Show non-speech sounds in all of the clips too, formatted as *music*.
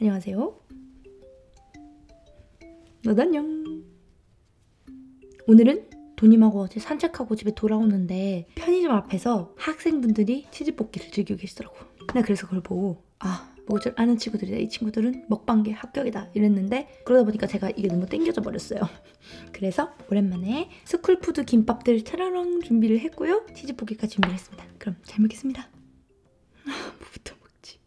안녕하세요. 너도 안녕. 오늘은 도님하고 어제 산책하고 집에 돌아오는데 편의점 앞에서 학생분들이 치즈볶이를 즐기고 계시더라고. 나 그래서 그걸 보고 아 먹을 줄 아는 친구들이다. 이 친구들은 먹방계 합격이다 이랬는데 그러다 보니까 제가 이게 너무 땡겨져 버렸어요. *laughs* 그래서 오랜만에 스쿨푸드 김밥들 차라랑 준비를 했고요. 치즈볶이까지 준비를 했습니다. 그럼 잘 먹겠습니다. 아, 뭐부터 먹지?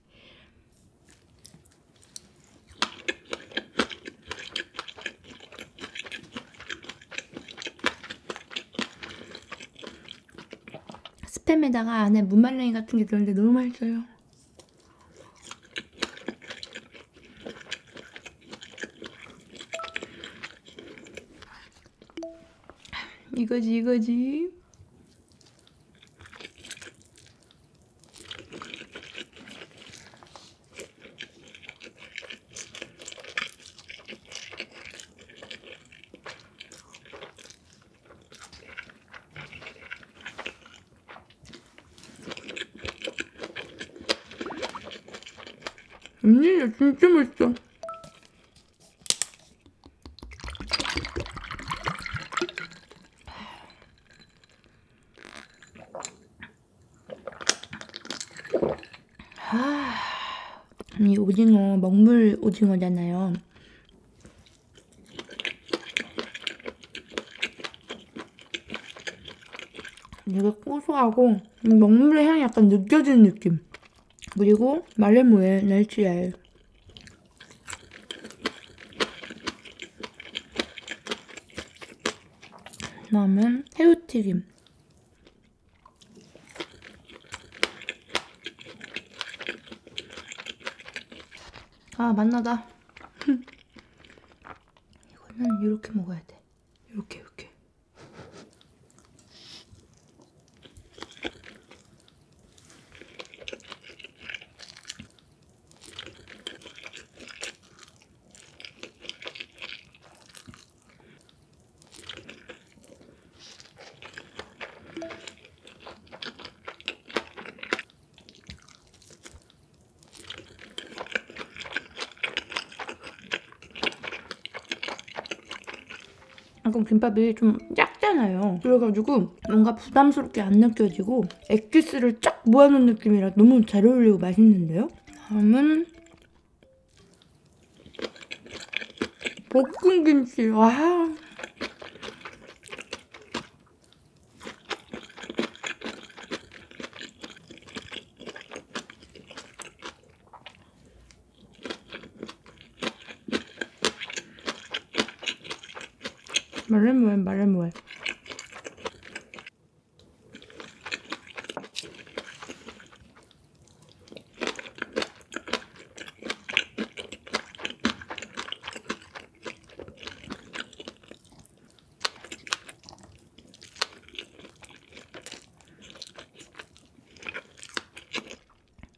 스팸에다가 안에 무말랭이 같은 게 들었는데 너무 맛있어요. 이거지 이거지. 음, 진짜 맛있어. 아, 이 오징어 먹물 오징어잖아요. 되게 고소하고 먹물의 향이 약간 느껴지는 느낌. 그리고 마레모에 날치알. 그다음은 새우튀김. 아 맛나다. *laughs* 이거는 이렇게 먹어야 돼. 이렇게 이렇게. 약간 김밥이 좀 작잖아요. 그래가지고 뭔가 부담스럽게 안 느껴지고 엑기스를 쫙 모아놓은 느낌이라 너무 잘 어울리고 맛있는데요? 다음은 볶은 김치. 와. 말레모에 말레모에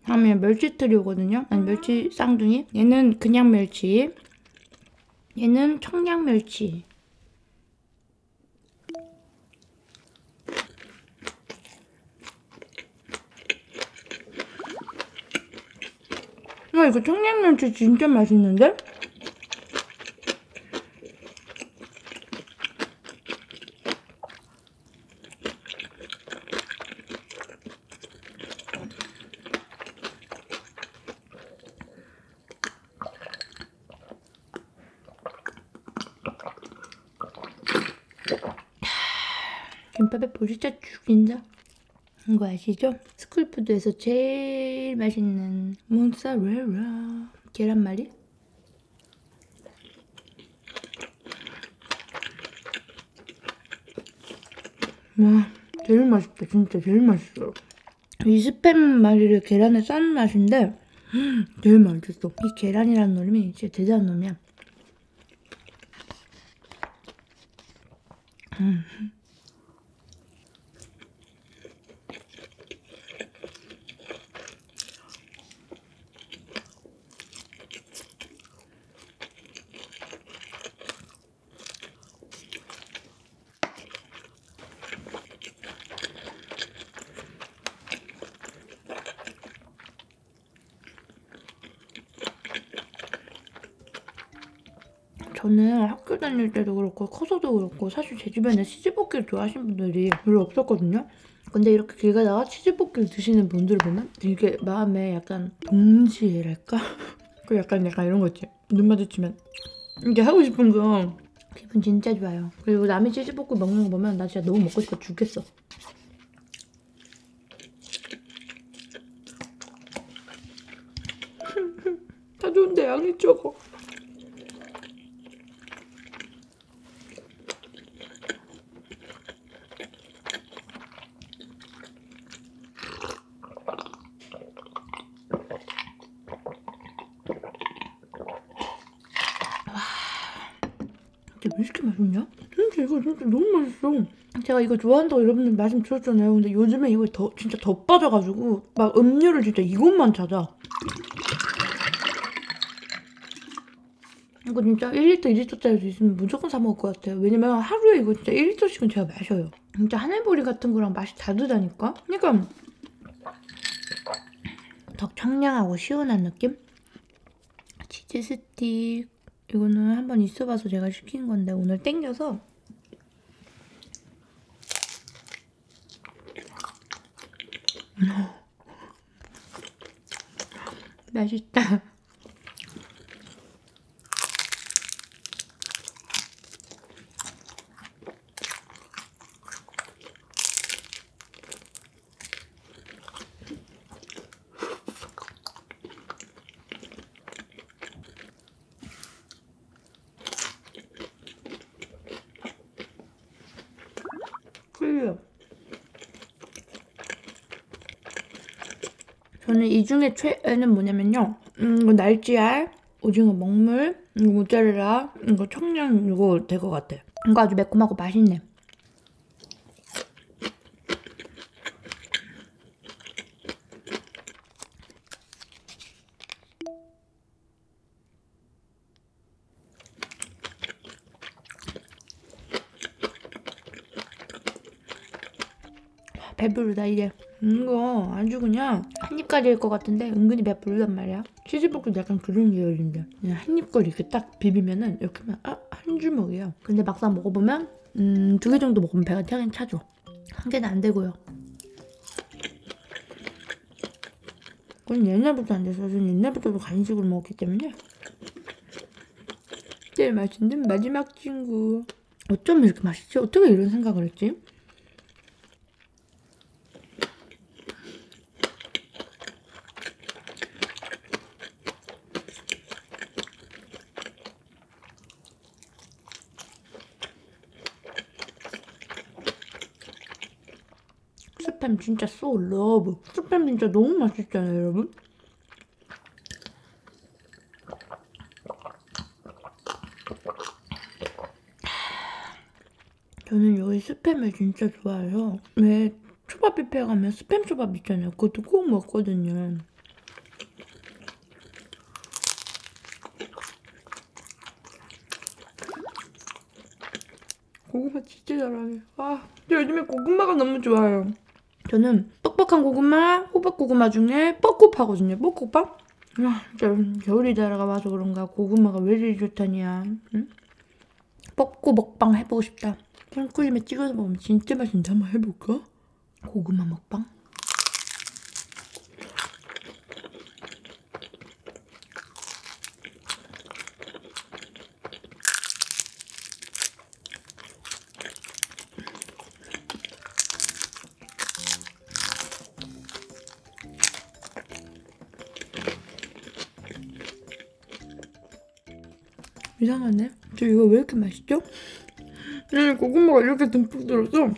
다음에 멸치틀이거든요? 아니 멸치 쌍둥이? 얘는 그냥 멸치. 얘는 청양 멸치 와 이거 청양면치 진짜 맛있는데? 김밥에 보시자 죽인다. 이거 아시죠? 스쿨푸드에서 제일 맛있는 모짜렐라 계란말이? 와 제일 맛있다 진짜 제일 맛있어 이 스팸 말이를 계란에 싼 맛인데 음, 제일 맛있어 이 계란이라는 놈이 진짜 대단한 놈이야 음. 저는 학교 다닐 때도 그렇고 커서도 그렇고 사실 제 주변에 치즈볶이를 좋아하시는 분들이 별로 없었거든요. 근데 이렇게 길 가다가 치즈볶이를 드시는 분들을 보면 되게 마음에 약간 동지랄까? *laughs* 그 약간 약간 이런 거 있지. 눈 마주치면 이게 하고 싶은 거 기분 진짜 좋아요. 그리고 남이 치즈볶이 먹는 거 보면 나 진짜 너무 먹고 싶어 죽겠어. *laughs* 다 좋은데 양이 적어. 진짜 왜 이렇게 맛있냐? 진짜 이거 진짜 너무 맛있어. 제가 이거 좋아한다고 여러분들 말씀 드렸잖아요. 근데 요즘에 이거 더 진짜 더 빠져가지고 막 음료를 진짜 이것만 찾아. 이거 진짜 1리터, 2리터짜리도 있으면 무조건 사 먹을 것 같아요. 왜냐면 하루에 이거 진짜 1리터씩은 제가 마셔요. 진짜 하늘보리 같은 거랑 맛이 다르다니까? 그러니까 더 청량하고 시원한 느낌? 치즈 스틱 이거는 한번 있어봐서 제가 시킨 건데 오늘 땡겨서 *laughs* 맛있다. 끌려. 저는 이 중에 최애는 뭐냐면요. 음, 날치알, 오징어 먹물, 모짜렐라, 이거 청양 이거 될 것 같아. 이거 아주 매콤하고 맛있네. 배부르다 이제 이거 아주 그냥 한 입까지일 것 같은데 은근히 배부르단 말이야. 치즈볶음도 약간 그런 계열인데. 그냥 한 입걸 이렇게 딱 비비면은 이렇게만 아, 한 주먹이야 근데 막상 먹어보면 음, 두 개 정도 먹으면 배가 차긴 차죠. 한 개는 안 되고요. 그건 옛날부터 안 돼서 저는 옛날부터도 간식으로 먹었기 때문에. 제일 맛있는 마지막 친구. 어쩜 이렇게 맛있지? 어떻게 이런 생각을 했지? 스팸 진짜 so love. 스팸 진짜 너무 맛있잖아요, 여러분. 저는 여기 스팸을 진짜 좋아해서 왜 초밥 뷔페 가면 스팸 초밥 있잖아요. 그것도 꼭 먹거든요. 고구마 진짜 잘하네. 아, 저 요즘에 고구마가 너무 좋아요. 저는 뻑뻑한 고구마, 호박 고구마 중에 뻑국파거든요. 뻑국파? 아, 겨울이 다가와서 그런가 고구마가 왜 이리 좋다냐. 응? 뻑국 먹방 해보고 싶다. 생크림에 찍어서 먹으면 진짜 맛있는데 한번 해볼까? 고구마 먹방? 이상하네. 저 이거 왜 이렇게 맛있죠? 음, 고구마가 이렇게 듬뿍 들어서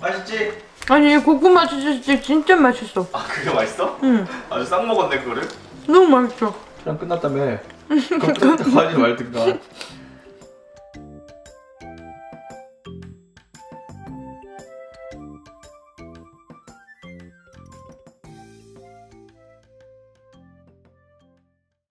맛있지? 아니 고구마 진짜 진짜 맛있어. 아 그게 맛있어? 응, 아주 싹 먹었네 그거를 너무 맛있어. 촬영 끝났다며 *laughs* 그럼 끝났다고 하지 말든가